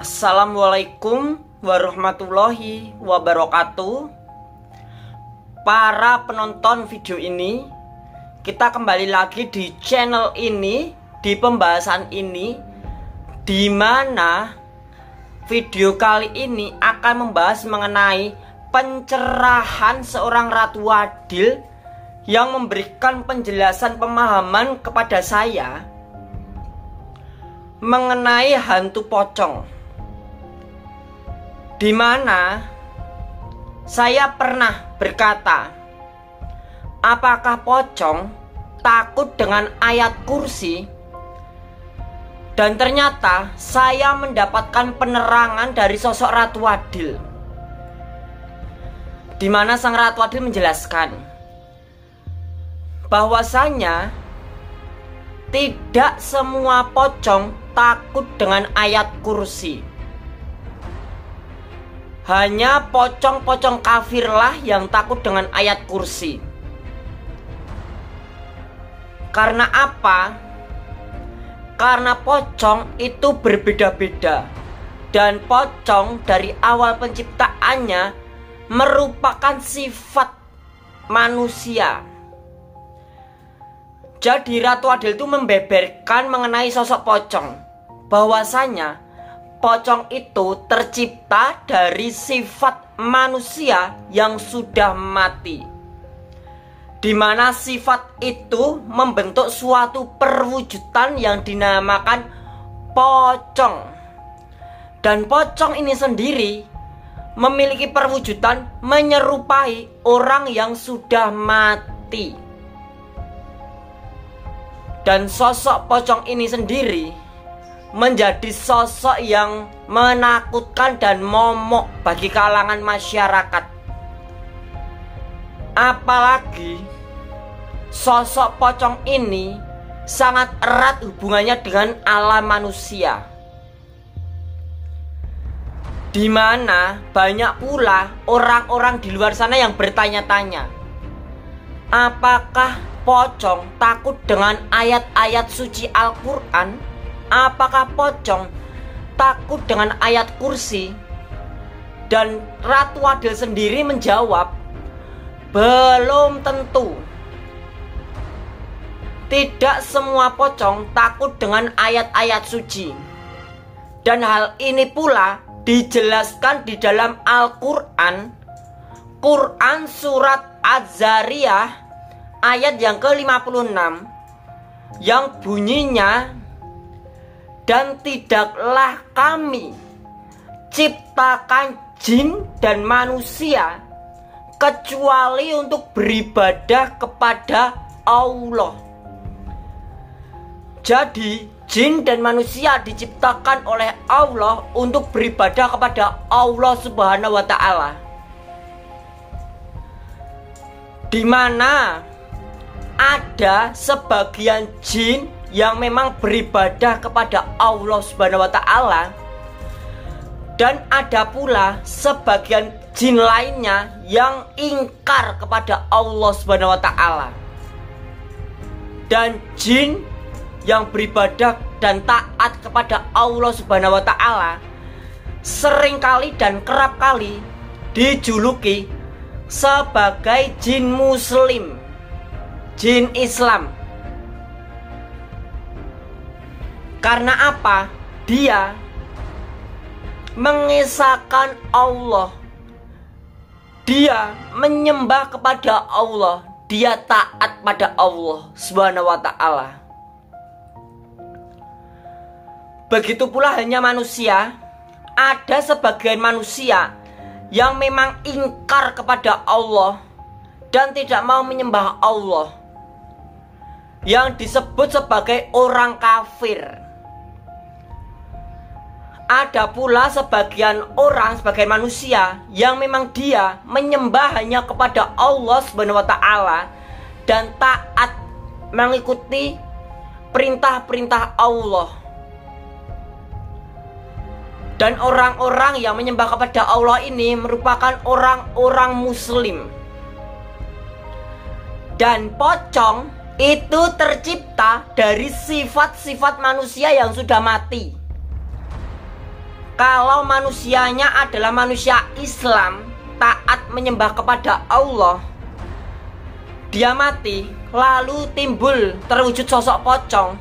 Assalamualaikum warahmatullahi wabarakatuh. Para penonton video ini Kita kembali lagi di channel ini Di pembahasan ini di mana video kali ini akan membahas mengenai pencerahan seorang Ratu Adil yang memberikan penjelasan pemahaman kepada saya mengenai hantu pocong di mana saya pernah berkata apakah pocong takut dengan ayat kursi dan ternyata saya mendapatkan penerangan dari sosok Ratu Adil di mana sang Ratu Adil menjelaskan bahwasanya tidak semua pocong takut dengan ayat kursi. Hanya pocong-pocong kafirlah yang takut dengan ayat kursi. Karena apa? Karena pocong itu berbeda-beda Dan pocong dari awal penciptaannya Merupakan sifat manusia Jadi Ratu Adil itu membeberkan mengenai sosok pocong Bahwasanya pocong itu tercipta dari sifat manusia yang sudah mati di mana sifat itu membentuk suatu perwujudan yang dinamakan pocong. Dan pocong ini sendiri memiliki perwujudan menyerupai orang yang sudah mati. Dan sosok pocong ini sendiri menjadi sosok yang menakutkan dan momok bagi kalangan masyarakat Apalagi sosok pocong ini sangat erat hubungannya dengan alam manusia. Di mana banyak pula orang-orang di luar sana yang bertanya-tanya, apakah pocong takut dengan ayat-ayat suci Al-Quran? Apakah pocong takut dengan ayat kursi? Dan Ratu Adil sendiri menjawab, belum tentu. Tidak semua pocong takut dengan ayat-ayat suci. Dan hal ini pula dijelaskan di dalam Al-Quran Quran surat Az-Zariyah ayat yang ke-56 Yang bunyinya Dan tidaklah kami ciptakan jin dan manusia kecuali untuk beribadah kepada Allah. Jadi, jin dan manusia diciptakan oleh Allah untuk beribadah kepada Allah Subhanahu wa taala. Di mana ada sebagian jin yang memang beribadah kepada Allah Subhanahu wa taala dan ada pula sebagian jin lainnya yang ingkar kepada Allah Subhanahu wa taala. Dan jin yang beribadah dan taat kepada Allah Subhanahu wa taala sering kali dan kerap kali dijuluki sebagai jin muslim, jin Islam. Karena apa? Dia mengisahkan Allah dia menyembah kepada Allah, dia taat pada Allah Subhanahu wa taala. Begitu pula hanya manusia, ada sebagian manusia yang memang ingkar kepada Allah dan tidak mau menyembah Allah. Yang disebut sebagai orang kafir. Ada pula sebagian orang, sebagian manusia yang memang dia menyembah hanya kepada Allah Subhanahu wa taala dan taat mengikuti perintah-perintah Allah. Dan orang-orang yang menyembah kepada Allah ini merupakan orang-orang muslim. Dan pocong itu tercipta dari sifat-sifat manusia yang sudah mati. Kalau manusianya adalah manusia Islam, taat menyembah kepada Allah, dia mati, lalu timbul terwujud sosok pocong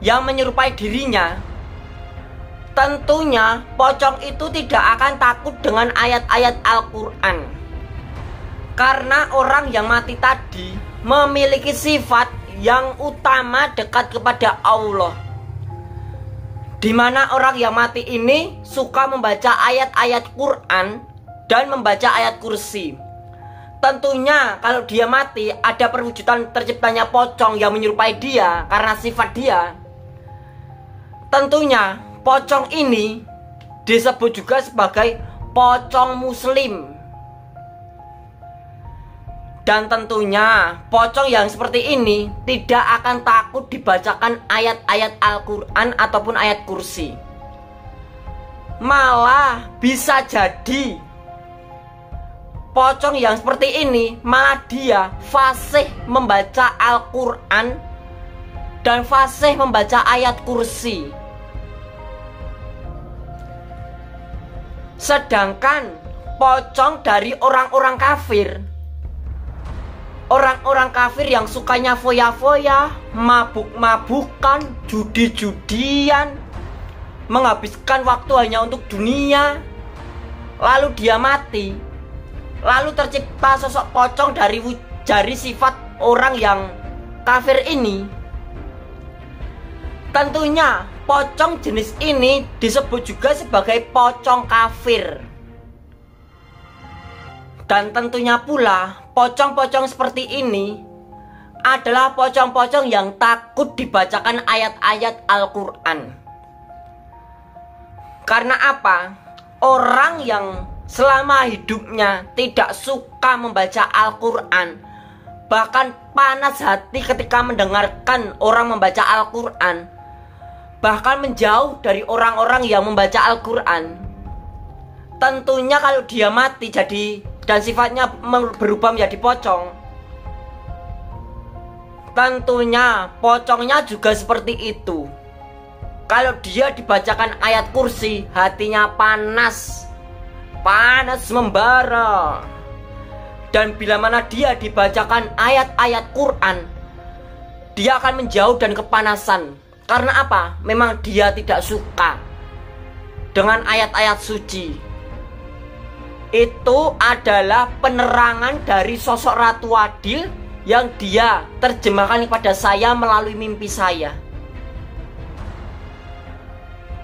yang menyerupai dirinya. Tentunya pocong itu tidak akan takut dengan ayat-ayat Al-Quran Karena orang yang mati tadi memiliki sifat yang utama dekat kepada Allah di mana orang yang mati ini suka membaca ayat-ayat Quran dan membaca ayat kursi. Tentunya kalau dia mati ada perwujudan terciptanya pocong yang menyerupai dia karena sifat dia. Tentunya pocong ini disebut juga sebagai pocong muslim. Dan tentunya pocong yang seperti ini tidak akan takut dibacakan ayat-ayat Al-Quran ataupun ayat kursi. Malah bisa jadi pocong yang seperti ini malah dia fasih membaca Al-Quran dan fasih membaca ayat kursi. Sedangkan pocong dari orang-orang kafir Orang-orang kafir yang sukanya foya-foya, mabuk-mabukan, judi-judian, menghabiskan waktu hanya untuk dunia, lalu dia mati. Lalu tercipta sosok pocong dari jari sifat orang yang kafir ini. Tentunya pocong jenis ini disebut juga sebagai pocong kafir. Dan tentunya pula pocong-pocong seperti ini adalah pocong-pocong yang takut dibacakan ayat-ayat Al-Quran. Karena apa? Orang yang selama hidupnya tidak suka membaca Al-Quran, bahkan panas hati ketika mendengarkan orang membaca Al-Quran, bahkan menjauh dari orang-orang yang membaca Al-Quran. Tentunya kalau dia mati jadi dan sifatnya berubah menjadi pocong. Tentunya pocongnya juga seperti itu. Kalau dia dibacakan ayat kursi, hatinya panas. Panas membara. Dan bila mana dia dibacakan ayat-ayat Quran, dia akan menjauh dan kepanasan. Karena apa? Memang dia tidak suka dengan ayat-ayat suci itu adalah penerangan dari sosok Ratu Adil yang dia terjemahkan kepada saya melalui mimpi saya.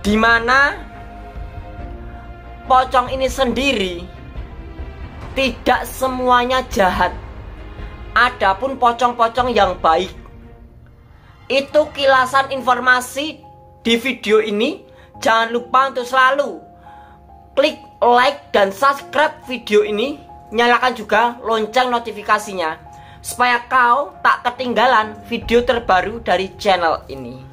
Di mana pocong ini sendiri tidak semuanya jahat. Adapun pocong-pocong yang baik. Itu kilasan informasi di video ini. Jangan lupa untuk selalu klik like dan subscribe video ini, nyalakan juga lonceng notifikasinya supaya kau tak ketinggalan video terbaru dari channel ini.